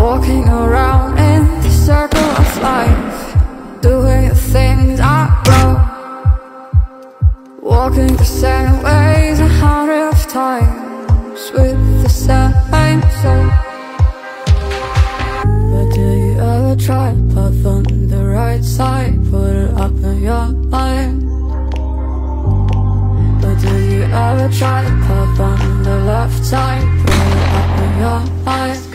Walking around in the circle of life Doing the things I love. Walking the same ways a hundred of times With the same soul. But do you ever try path on the right side Put it up in your mind. But do you ever try path on the left side Put it up in your mind.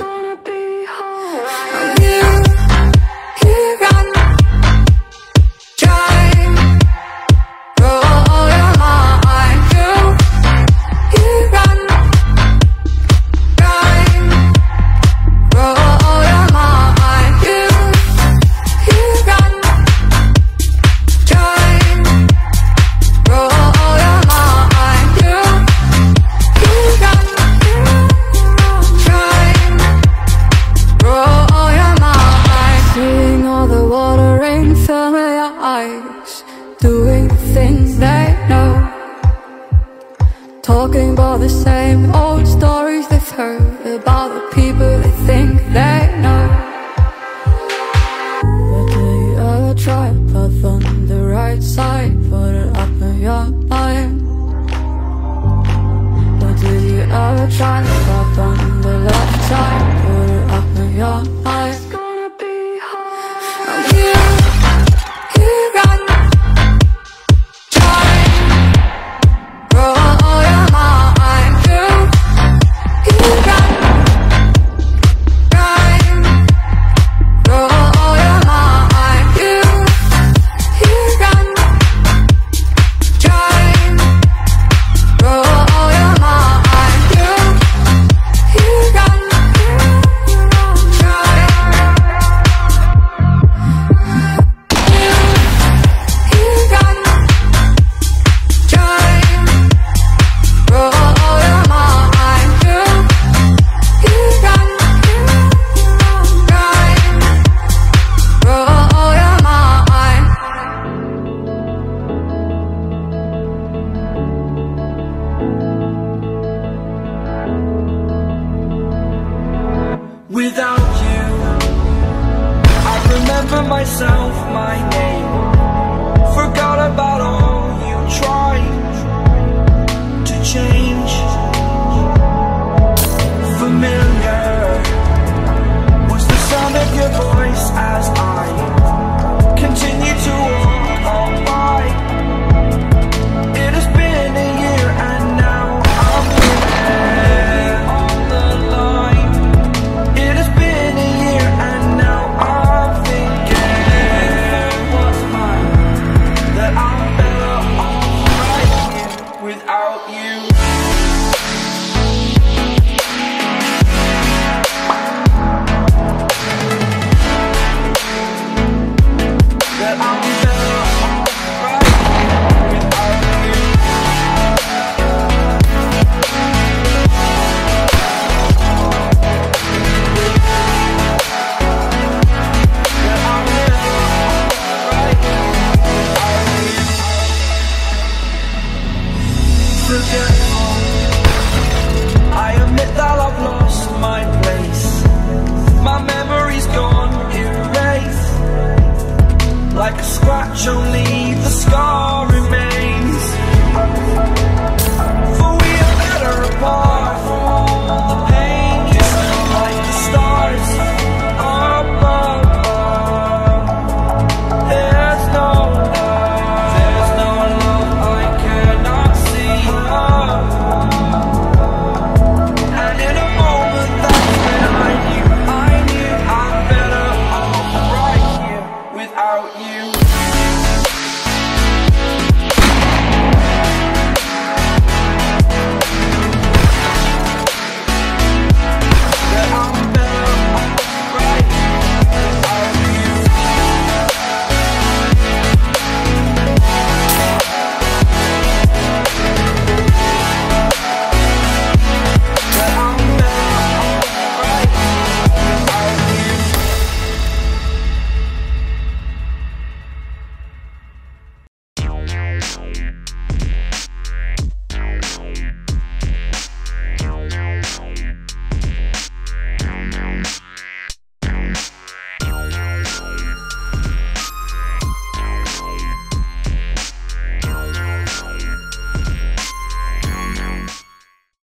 the side.